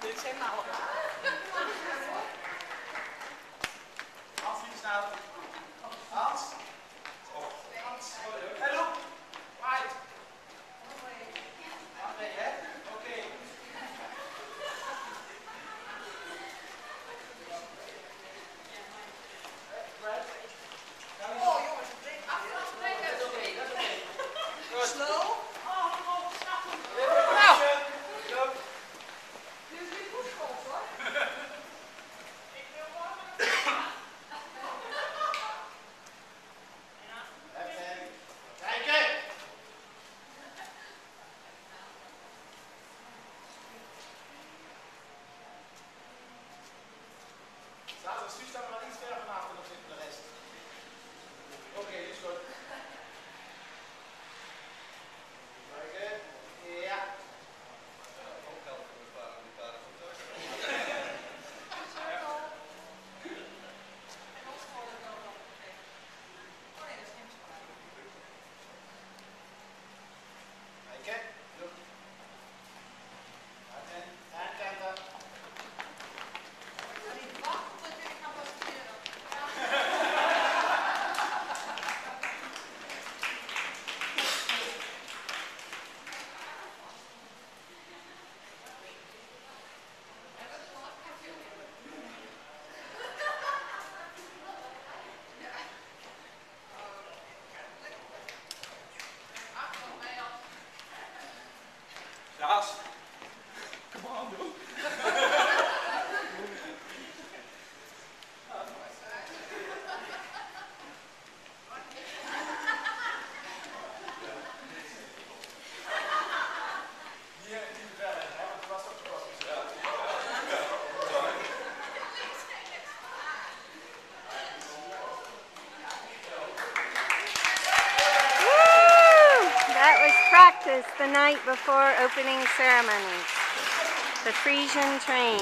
Dit zijn nou. dus stuur dan maar iets verder vanaf dan op de rest. Oké, okay, dus goed. Come on, dude. practice the night before opening ceremony. The Frisian train.